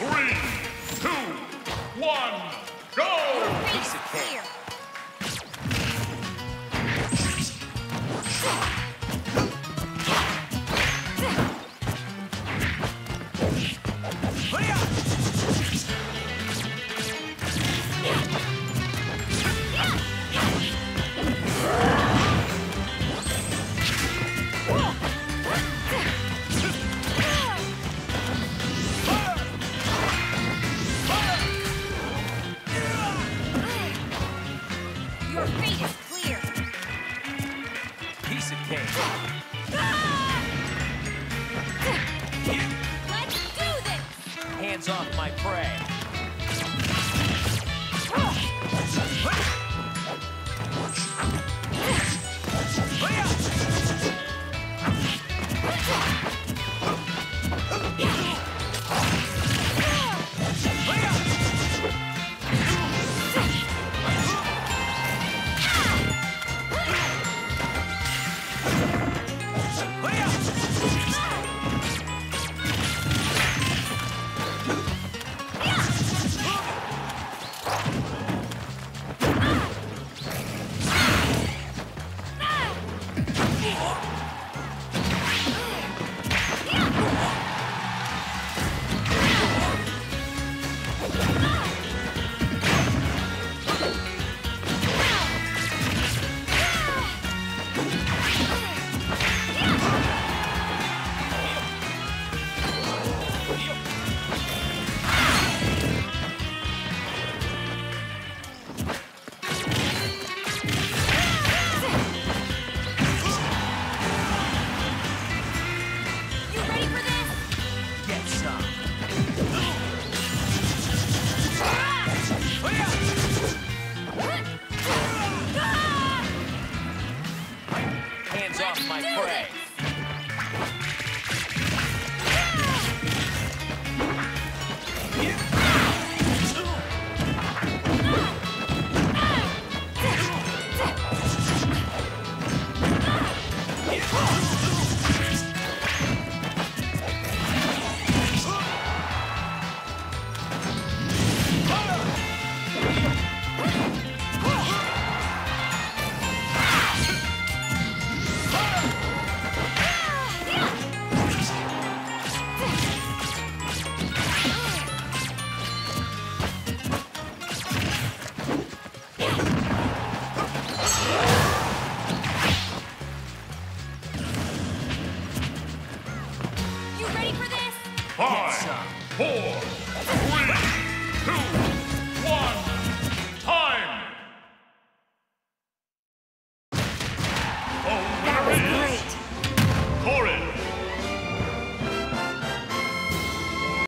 three, two, one, go! Piece Of cake. Let's do this. Hands off my prey. Off my prey. Ready for this? Five, four, three, two, one, time! Oh.